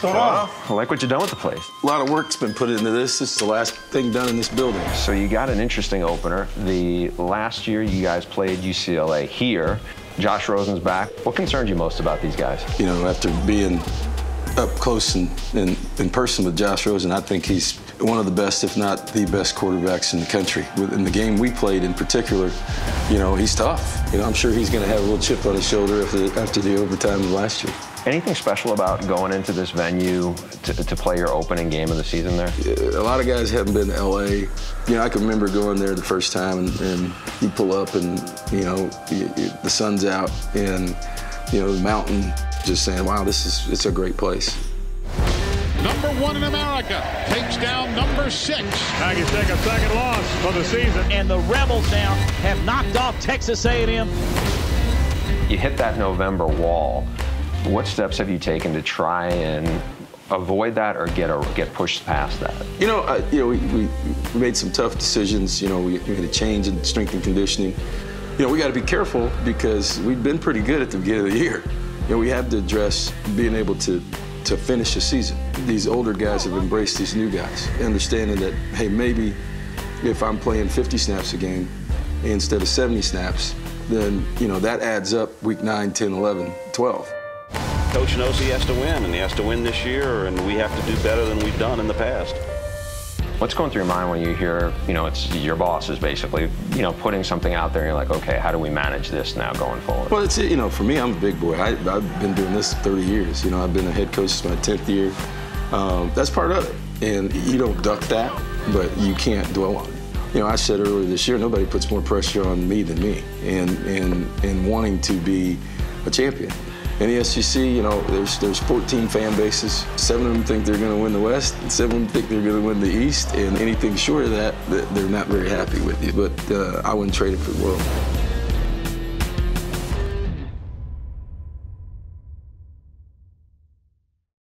going on? I like what you've done with the place. A lot of work's been put into this. This is the last thing done in this building. So you got an interesting opener. The last year you guys played UCLA here. Josh Rosen's back. What concerns you most about these guys? You know, after being up close and in, in person with Josh Rosen, I think he's one of the best, if not the best quarterbacks in the country. In the game we played in particular, you know, he's tough. You know, I'm sure he's going to have a little chip on his shoulder after, after the overtime of last year. Anything special about going into this venue to, to, play your opening game of the season there? A lot of guys haven't been to LA. You know, I can remember going there the first time and, and you pull up and, you know, you, you, the sun's out and, you know, the mountain, just saying, wow, this is, it's a great place. Number one in America takes down number six. Aggies take a second loss for the season. And the Rebels now have knocked off Texas A&M. You hit that November wall. What steps have you taken to try and avoid that or get a, get pushed past that? You know, uh, you know, we, we, made some tough decisions. You know, we, we made a change in strength and conditioning. You know, we got to be careful because we've been pretty good at the beginning of the year. You know, we have to address being able to to finish the season. These older guys have embraced these new guys, understanding that hey, maybe if I'm playing 50 snaps a game instead of 70 snaps, then you know that adds up week 9, 10, 11, 12. Coach knows he has to win, and he has to win this year, and we have to do better than we've done in the past. What's going through your mind when you hear, you know, it's your bosses basically, you know, putting something out there and you're like, okay, how do we manage this now going forward? Well, it's, you know, for me, I'm a big boy. I, have been doing this 30 years. You know, I've been a head coach since my 10th year. Um, that's part of it. And you don't duck that, but you can't dwell on it. You know, I said earlier this year, nobody puts more pressure on me than me and, and, and wanting to be a champion. In the SEC, you know, there's there's 14 fan bases. Seven of them think they're going to win the West, and seven of them think they're going to win the East. And anything short of that, they're not very happy with you. But uh, I wouldn't trade it for the world.